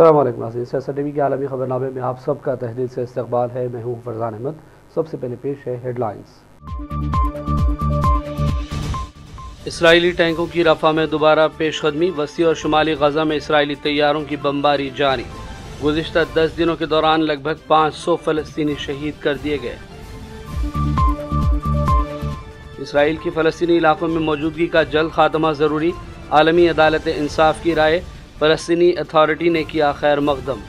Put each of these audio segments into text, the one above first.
सियासत टी के आलमी खबरनामे में आप सबका तहरीर से इस्तकबाल है मैं हूँ फरजान अहमद सबसे पहले पेश है हेडलाइंस इसराइली टैंकों की रफा में दोबारा पेशकदमी वसी और शुमाली गजा में इसराइली तैयारों की बमबारी जारी गुजशत दस दिनों के दौरान लगभग पाँच सौ फलस्तनी शहीद कर दिए गए इसराइल की फलस्तीनी इलाकों में मौजूदगी का जल्द खात्मा ज़रूरी आलमी अदालत इंसाफ की राय फ़लस्तनी अथॉरिटी ने किया खैर मकदम।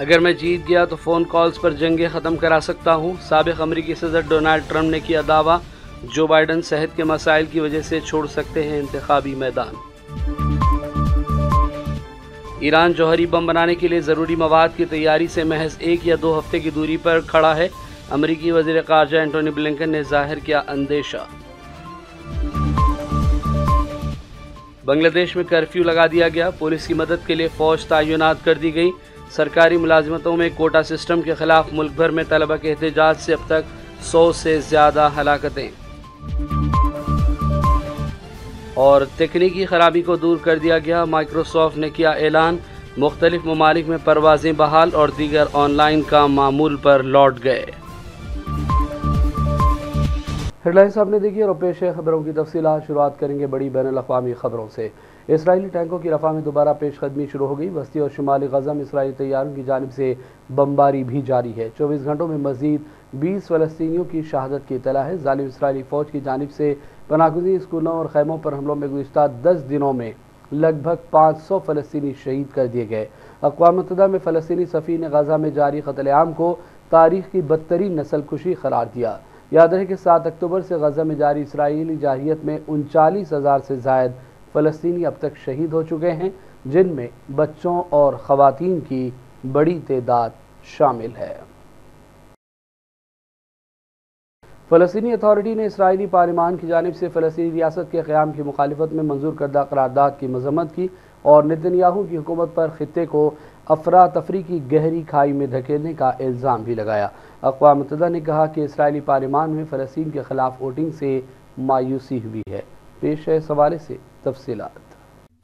अगर मैं जीत गया तो फ़ोन कॉल्स पर जंगे ख़त्म करा सकता हूँ। सबक अमरीकी सदर डोनाल्ड ट्रंप ने किया दावा, जो बाइडन सेहत के मसाइल की वजह से छोड़ सकते हैं इंतबी मैदान। ईरान जौहरी बम बनाने के लिए ज़रूरी मवाद की तैयारी से महज एक या दो हफ़्ते की दूरी पर खड़ा है। अमरीकी वज़ीर खारजा एंटोनी ब्लिंकन ने ज़ाहिर किया अंदेशा। बांग्लादेश में कर्फ्यू लगा दिया गया। पुलिस की मदद के लिए फौज तैनात कर दी गई। सरकारी मुलाजमतों में कोटा सिस्टम के खिलाफ मुल्क भर में तलबा के एहतजाज से अब तक सौ से ज़्यादा हलाकतें। और तकनीकी खराबी को दूर कर दिया गया। माइक्रोसॉफ्ट ने किया ऐलान। मुख्तलिफ़ ममालिक में परवाजें बहाल और दीगर ऑनलाइन काम मामूल पर लौट गए। हेडलाइंस आपने देखी और पेश खबरों की तफसी शुरुआत करेंगे बड़ी बैन अवी खबरों से। इसराइली टैंकों की रफा में दोबारा पेशकदमी शुरू हो गई। बस्ती और शुमाली गजा में इसराइली तैयारों की जानब से बमबारी भी जारी है। चौबीस घंटों में मजीद बीस फ़लस्तियों की शहादत की इतला है। जालिम इसराइली फ़ौज की जानब से पनागजी स्कूलों और खैमों पर हमलों में गुजशत दस दिनों में लगभग पाँच सौ फ़लस्तनी शहीद कर दिए गए। अकवा मतदा में फ़लस्तनी सफ़ी ने गजा में जारी कतलेआम को तारीख की बदतरीन नस्ल खुशी करार दिया। याद रहे कि सात अक्टूबर से गजा में जारी इसराइली जाहियत में उनचालीस हज़ार से जायद फ़लस्तनी अब तक शहीद हो चुके हैं, जिनमें बच्चों और ख़वातीन की बड़ी तादाद शामिल है। फ़लस्तनी अथॉरिटी ने इसराइली पार्लिमान की जानब से फ़लस्तनी रियासत के क़्याम की मुखालफत में मंजूर करदा करारदाद की मजम्मत की। और नितनयाहू की हुकूमत पर खत्े को अफरा तफरी की गहरी खाई में धकेलने का इल्ज़ाम भी लगाया। अकवा मतदा ने कहा कि इसराइली पार्लिमान में फ़लस्तीन के ख़िलाफ़ वोटिंग से मायूसी हुई है। पेश है इस हवाले से तफसीत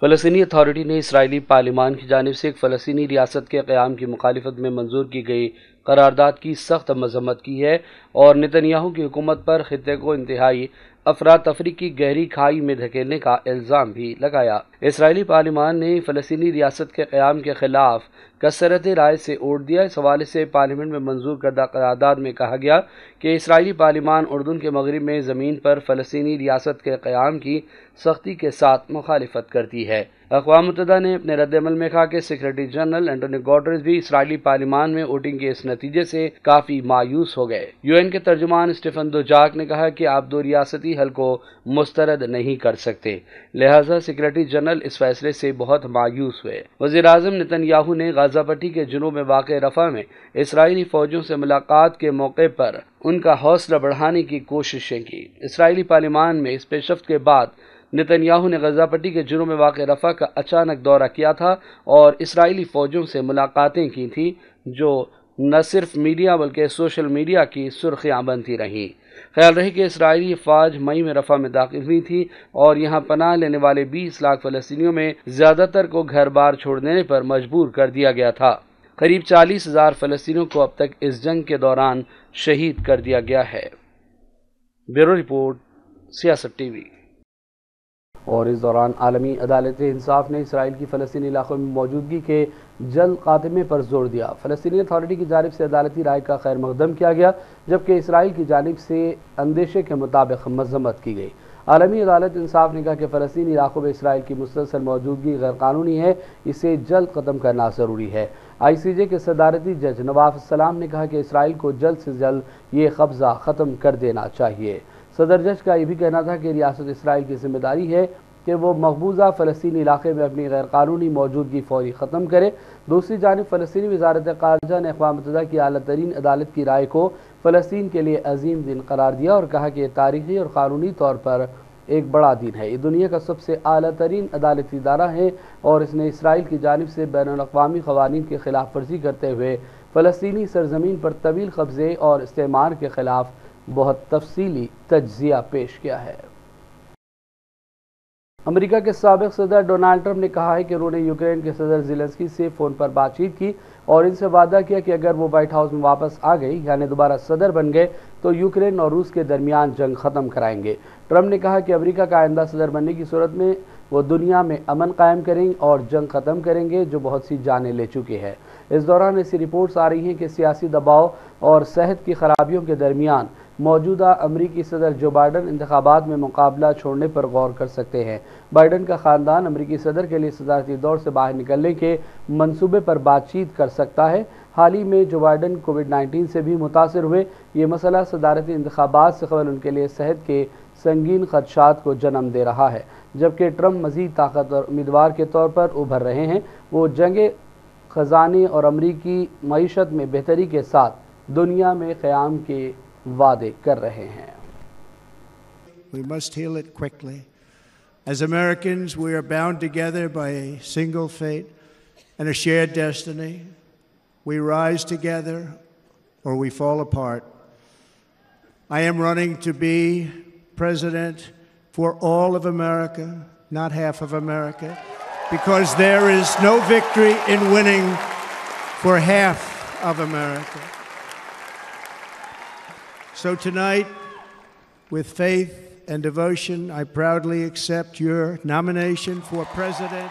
फ़लस्तनी अथॉरिटी ने इसराइली पार्लिमान की जानब से एक फ़लस्तनी रियासत के क़्याम की मुखालफत में मंजूर की गई करारदाद की सख्त मजम्मत की है और नितनयाहू की हुकूमत पर खत्े को इंतहाई अफरा तफरी की गहरी खाई में धकेलने का इल्ज़ाम भी लगाया। इसराइली पार्लिमान ने फ़लस्तनी रियासत के क़्याम के ख़िलाफ़ कसरत राय से ओट दिया। इस हवाले से पार्लियामेंट में मंजूर करदा करारदाद में कहा गया कि इसराइली पार्लिमान उर्दन के मगरब में ज़मीन पर फ़लस्तनी रियासत के क़्याम की सख्ती के साथ मुखालफत करती है। अकवा मुतदा ने अपने रद्दमल में कहा कि सेक्रेटरी जनरल एंटोनी गॉडरेज भी इसराइली पार्लिमान में वोटिंग के इस नतीजे से काफ़ी मायूस हो गए। यू एन के तर्जुमान स्टीफन दोजाक ने कहा कि आप दो रियासती हल को मुस्तरद नहीं कर सकते। लिहाजा सेक्रेटरी जनरल इस फैसले से बहुत मायूस हुए। वजी अजम नितन याहू ने गाजा पट्टी के जुनूब में वाक़ रफा में इसराइली फौजों से मुलाकात के मौके पर उनका हौसला बढ़ाने की कोशिशें की। इसराइली पार्लिमान में इस पेशरफ के बाद नितनयाहू ने गजा पट्टी के जुनूब में वाक़ रफा का अचानक दौरा किया था और इसराइली फ़ौजों से मुलाकातें की थी, जो न सिर्फ़ मीडिया बल्कि सोशल मीडिया की सुर्खियाँ बनती रहीं। ख्याल रहे कि इसराइली फ़ौज मई में रफ़ा में दाखिल हुई थी और यहाँ पनाह लेने वाले 20 लाख फ़लस्तियों में ज़्यादातर को घर बार छोड़ देने पर मजबूर कर दिया गया था। करीब चालीस हज़ार फ़लस्तियों को अब तक इस जंग के दौरान शहीद कर दिया गया है। Bureau report, Siasat TV. और इस दौरान आलमी अदालत इंसाफ ने इसराइल की फ़लस्तनी इलाकों में मौजूदगी के जल्द खात्मे पर ज़ोर दिया। फ़लस्तनी अथॉरिटी की जानब से अदालती राय का खैर मकदम किया गया, जबकि इसराइल की जानब से अंदेशे के मुताबिक मजम्मत की गई। आलमी अदालत इंसाफ ने कहा कि फ़लस्तीनी इलाकों में इसराइल की मुसलसल मौजूदगी गैरकानूनी है, इसे जल्द ख़त्म करना ज़रूरी है। आई सी जे के सदारती जज नवाफ सलाम ने कहा कि इसराइल को जल्द से जल्द ये कब्ज़ा ख़त्म कर देना चाहिए। सदर जज का यह भी कहना था कि रियासत इसराइल की ज़िम्मेदारी है कि वो मकबूजा फ़लस्तनी इलाके में अपनी गैर कानूनी मौजूदगी फौरी ख़त्म करे। दूसरी जानब फ़लस्तनी वजारत खारजा ने अकवा मुतदा की अली तरीन अदालत की राय को फ़लस्तीन के लिए अजीम दिन करार दिया और कहा कि यह तारीखी और क़ानूनी तौर पर एक बड़ा दिन है। ये दुनिया का सबसे अली तरीन अदालती इदारा है और इसने इसराइल की जानब से बैन अवी कवानीन की खिलाफ वर्जी करते हुए फ़लस्तनी सरजमीन पर तवील कब्ज़े और इस्तेमार के ख़िलाफ़ बहुत तफसीली तजिया पेश किया है। अमेरिका के सबक सदर डोनाल्ड ट्रंप ने कहा है कि उन्होंने यूक्रेन के सदर जिलेंस्की से फ़ोन पर बातचीत की और इनसे वादा किया कि अगर वो व्हाइट हाउस में वापस आ गई, यानी दोबारा सदर बन गए तो यूक्रेन और रूस के दरमियान जंग ख़त्म कराएँगे। ट्रंप ने कहा कि अमेरिका का आइंदा सदर बनने की सूरत में वो दुनिया में अमन कायम करेंगे और जंग ख़त्म करेंगे, जो बहुत सी जानें ले चुके हैं। इस दौरान ऐसी रिपोर्ट्स आ रही हैं कि सियासी दबाव और सेहत की खराबियों के दरमियान मौजूदा अमरीकी सदर जो बाइडन इंतबात में मुकाबला छोड़ने पर गौर कर सकते हैं। बाइडन का ख़ानदान अमरीकी सदर के लिए सदारती दौर से बाहर निकलने के मनसूबे पर बातचीत कर सकता है। हाल ही में जो बाइडन कोविड 19 से भी मुतासर हुए, ये मसला सदारती इंतबात से कबल उनके लिए सेहत के संगीन खदशात को जन्म दे रहा है। जबकि ट्रंप मजीद ताकतवर उम्मीदवार के तौर पर उभर रहे हैं। वो जंग ख़जाने और अमरीकी मीशत में बेहतरी के साथ दुनिया में क़्याम के वादे कर रहे हैं We must heal it quickly. As Americans, we are bound together by a single fate and a shared destiny. We rise together or we fall apart. I am running to be president for all of America, not half of America, because there is no victory in winning for half of America. So tonight, with faith and devotion, I proudly accept your nomination for president.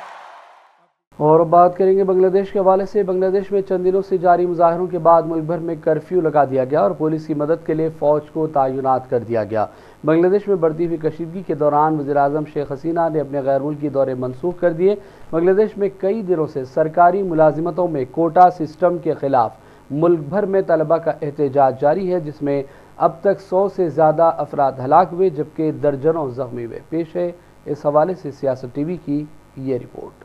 और बात करेंगे बांग्लादेश के हवाले से। बांग्लादेश में चंद दिनों से जारी मुजाहरों के बाद मुल्क भर में कर्फ्यू लगा दिया गया और पुलिस की मदद के लिए फौज को तैनात कर दिया गया। बांग्लादेश में बढ़ती हुई कशीदगी के दौरान वजी अजम शेख हसीना ने अपने गैर मुल्की दौरे मनसूख कर दिए। बांग्लादेश में कई दिनों से सरकारी मुलाजमतों में कोटा सिस्टम के खिलाफ मुल्क भर में तलबा का एहतजाज जारी है जिसमें अब तक सौ से ज़्यादा अफराद हलाक हुए, जबकि दर्जनों जख्मी हुए। पेश है इस हवाले से सियासत टीवी की ये रिपोर्ट।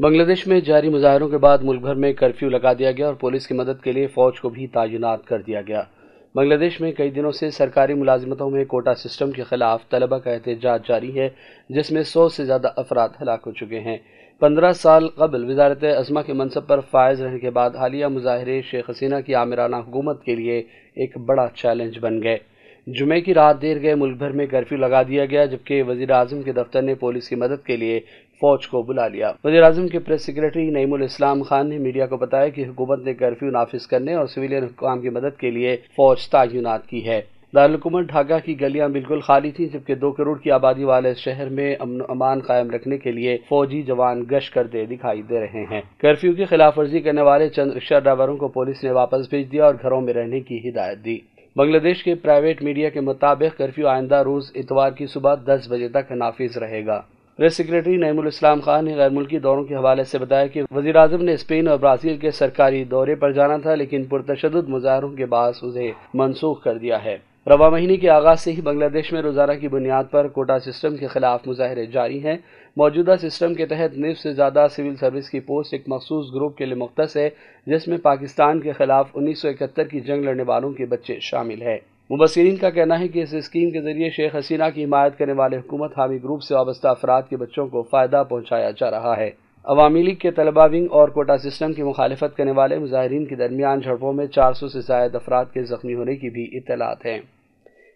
बांग्लादेश में जारी मुजाहरों के बाद मुल्क भर में कर्फ्यू लगा दिया गया और पुलिस की मदद के लिए फौज को भी तैनात कर दिया गया। बांग्लादेश में कई दिनों से सरकारी मुलाजमतों में कोटा सिस्टम के खिलाफ तलबा का एहतजाज जारी है, जिसमें सौ से ज़्यादा अफराद हलाक हो चुके हैं। पंद्रह साल कबल वजारत अजमा के मनसब पर फायज रहने के बाद हालिया मुजाहरे शेख हसीना की आमिराना हुकूमत के लिए एक बड़ा चैलेंज बन गए। जुमे की रात देर गए, मुल्क भर में कर्फ्यू लगा दिया गया, जबकि वजी अजम के दफ्तर ने पुलिस की मदद के लिए फौज को बुला लिया। वजी अजम के प्रेस सेक्रेटरी नईमुल इस्लाम खान ने मीडिया को बताया कि हुकूमत ने कर्फ्यू नाफिज करने और सिविलियन हुकाम की मदद के लिए फौज तैनात की है। दारकूमत ढाका की गलियाँ बिल्कुल खाली थी, जबकि दो करोड़ की आबादी वाले शहर में अमन अमान कायम रखने के लिए फौजी जवान गश्त करते दिखाई दे रहे हैं। कर्फ्यू की खिलाफ वर्जी करने वाले चंद रिक्शा ड्राइवरों को पुलिस ने वापस भेज दिया और घरों में रहने की हिदायत दी। बांग्लादेश के प्राइवेट मीडिया के मुताबिक कर्फ्यू आइंदा रोज इतवार की सुबह दस बजे तक नाफिज रहेगा। प्रेस सेक्रेटरी नईमुल इस्लाम खान ने गैर मुल्की दौरों के हवाले से बताया कि वजी अजम ने स्पेन और ब्राज़ील के सरकारी दौरे पर जाना था, लेकिन पुरतशद मुजाहरों के बाद उसे मनसूख कर दिया है। रवा महीने के आगाज़ से ही बांग्लादेश में रोज़ाना की बुनियाद पर कोटा सिस्टम के खिलाफ मुजाहरे जारी हैं। मौजूदा सिस्टम के तहत निफ से ज़्यादा सिविल सर्विस की पोस्ट एक मखसूस ग्रुप के लिए मुख्त है, जिसमें पाकिस्तान के खिलाफ उन्नीस सौ इकहत्तर की जंग लड़ने वालों के बच्चे शामिल हैं। मुबसरीन का कहना है कि इस स्कीम के ज़रिए शेख हसीना की हिमायत करने वाले हुकूमत हामी ग्रुप से वाबस्ता अफराद के बच्चों को फ़ायदा पहुँचाया जा रहा है। अवामी लीग के तलबा विंग और कोटा सिस्टम की मुखालफत करने वाले मुजाहरीन के दरमियान झड़पों में चार सौ से जायद अफराद के जख्मी होने की भी इतलात हैं।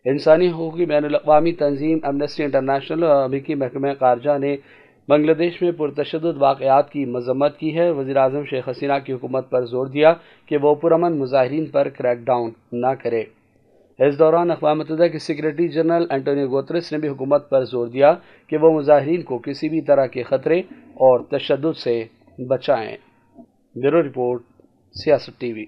इंसानी हकूक की बैन अवी तंजीम एमनेस्टी इंटरनेशनल और अमरीकी महकमा खारजा ने बांग्लादेश में पुरतशद वाक़ात की मजम्मत की है। वजी अजम शेख हसीना की हुकूमत पर ज़ोर दिया कि वह पुरमन मुजाहरीन पर क्रैकडाउन न करे। इस दौरान अकवा मतदा के सेक्रेटरी जनरल एंटोनियो गोतरस ने भी हुकूमत पर ज़ोर दिया कि वह मुजाहरीन को किसी भी तरह के ख़तरे और तशद से बचाएँ। Bureau report, Siasat T V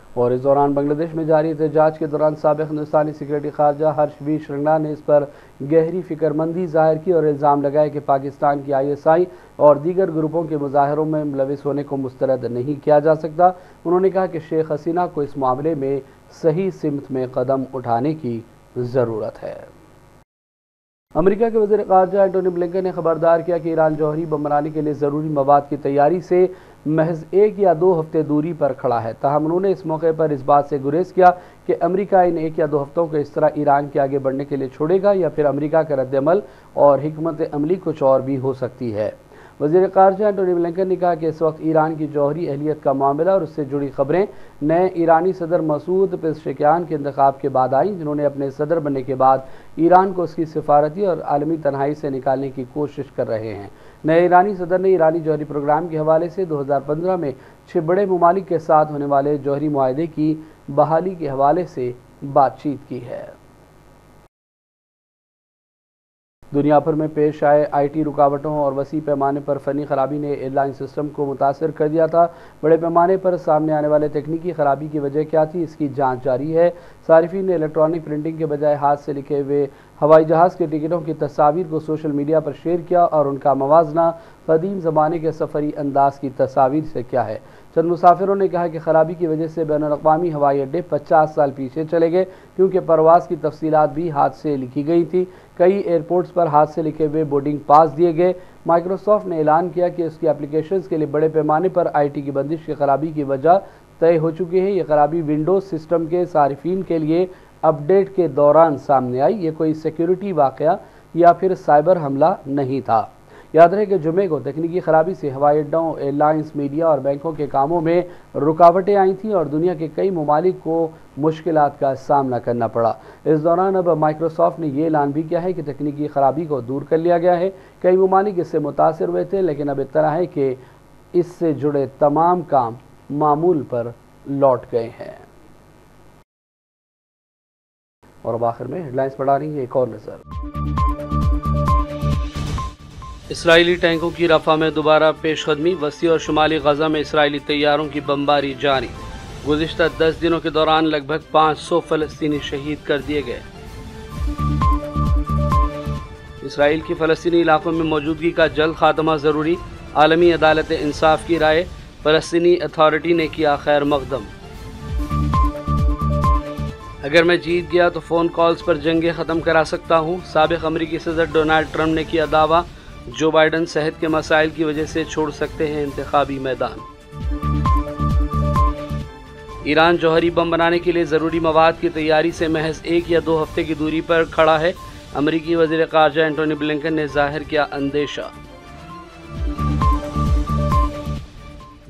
और इस दौरान बांग्लादेश में जारी एहतजाज के दौरान सबक हिंदुस्तानी सेक्रेटरी खारजा हर्ष बी श्रृंगला ने इस पर गहरी फिक्रमंदी ज़ाहिर की और इल्ज़ाम लगाया कि पाकिस्तान की आई एस आई और दीगर ग्रुपों के मुजाहरों में मुलविस होने को मुस्तरद नहीं किया जा सकता। उन्होंने कहा कि शेख हसीना को इस मामले में सही सिमत में कदम उठाने की ज़रूरत है। अमेरिका के वजी खारजा एंटोनी ब्लिंकन ने खबरदार किया कि ईरान जौहरी बमरानी के लिए ज़रूरी मवाद की तैयारी से महज एक या दो हफ़्ते दूरी पर खड़ा है। तहम उन्होंने इस मौके पर इस बात से गुरेज किया कि अमेरिका इन एक या दो हफ्तों को इस तरह ईरान के आगे बढ़ने के लिए छोड़ेगा या फिर अमेरिका का रद्दमल और हमत अमली कुछ और भी हो सकती है। वज़ीर खारजा एंटोनी ब्लिंकन ने कहा कि इस वक्त ईरान की जौहरी अहलियत का मामला और उससे जुड़ी खबरें। नए ईरानी सदर मसूद पेशकियान के इंतखब के बाद आई, जिन्होंने अपने सदर बनने के बाद ईरान को उसकी सिफारती और आलमी तनहाई से निकालने की कोशिश कर रहे हैं। नए ईरानी सदर ने ईरानी जौहरी प्रोग्राम के हवाले से 2015 में छह बड़े ममालिक के साथ होने वाले जौहरी माहे की बहाली के हवाले से बातचीत की है। दुनिया भर में पेश आए आईटी रुकावटों और वसी पैमाने पर फनी खराबी ने एयरलाइन सिस्टम को मुतासर कर दिया था। बड़े पैमाने पर सामने आने वाले तकनीकी खराबी की वजह क्या थी, इसकी जाँच जारी है। सार्फिन ने इलेक्ट्रॉनिक प्रिंटिंग के बजाय हाथ से लिखे हुए हवाई जहाज़ के टिकटों की तस्वीर को सोशल मीडिया पर शेयर किया और उनका मवाजना कदीम ज़माने के सफ़री अंदाज की तस्वीर से क्या है। चंद मुसाफिरों ने कहा कि खराबी की वजह से बैन अवी हवाई अड्डे पचास साल पीछे चले गए, क्योंकि परवास की तफसीत भी हाथ से लिखी गई थी। कई एयरपोर्ट्स पर हाथ से लिखे हुए बोर्डिंग पास दिए गए। माइक्रोसॉफ्ट ने ऐलान किया कि उसकी एप्लीकेशन के लिए बड़े पैमाने पर आई टी की बंदिश की खराबी की वजह तय हो चुकी है। ये खराबी विंडोज़ सिस्टम के सार्फिन के लिए अपडेट के दौरान सामने आई। ये कोई सिक्योरिटी वाक़ या फिर साइबर हमला नहीं था। याद रहे कि जुमे को तकनीकी खराबी से हवाई अड्डों, एयरलाइंस, मीडिया और बैंकों के कामों में रुकावटें आई थीं और दुनिया के कई ममालिक को मुश्किल का सामना करना पड़ा। इस दौरान अब माइक्रोसॉफ्ट ने यह ऐलान भी किया है कि तकनीकी खराबी को दूर कर लिया गया है। कई ममालिक इससे मुतासर हुए थे, लेकिन अब इतना है कि इससे जुड़े तमाम काम मामूल पर लौट गए हैं। और अब आखिर में हेडलाइंस पढ़ा रही है एक और नज़र। इसराइली टैंकों की रफा में दोबारा पेशकदमी वसी और शुमाली गजा में इसराइली तैयारों की बमबारी जारी। गुजशत दस दिनों के दौरान लगभग 500 फलस्तनी शहीद कर दिए गए। इसराइल की फ़लस्तनी इलाकों में मौजूदगी का जल्द खात्मा ज़रूरी। आलमी अदालत इंसाफ की राय, फ़लस्तनी अथॉरिटी ने किया खैर मकदम। अगर मैं जीत गया तो फ़ोन कॉल्स पर जंगे ख़त्म करा सकता हूँ। सबक अमरीकी सदर डोनाल्ड ट्रंप ने किया दावा। जो बाइडन सेहत के मसाइल की वजह से छोड़ सकते हैं इंतबी मैदान। ईरान जौहरी बम बनाने के लिए ज़रूरी मवाद की तैयारी से महज एक या दो हफ़्ते की दूरी पर खड़ा है। अमरीकी वज़ीर खारजा एंटोनी ब्लिंकन ने ज़ाहिर किया अंदेशा।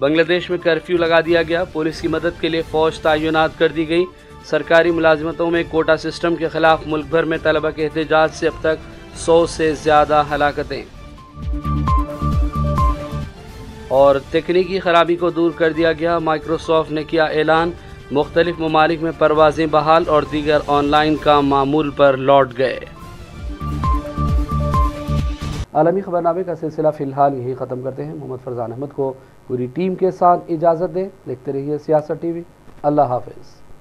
बांग्लादेश में कर्फ्यू लगा दिया गया। पुलिस की मदद के लिए फौज तैनात कर दी गई। सरकारी मुलाजमतों में कोटा सिस्टम के खिलाफ मुल्क भर में तलबा के एहतजाज से अब तक सौ से ज़्यादा हलाकतें। और तकनीकी खराबी को दूर कर दिया गया, माइक्रोसॉफ्ट ने किया ऐलान। मुख्तलिफ़ ममालिक में परवाजें बहाल और दीगर ऑनलाइन काम मामूल पर लौट गए। आलमी खबरनामे का सिलसिला फ़िलहाल यही ख़त्म करते हैं। मोहम्मद फरजान अहमद को पूरी टीम के साथ इजाज़त दें। देखते रहिए सियासत टीवी। अल्लाह हाफिज़।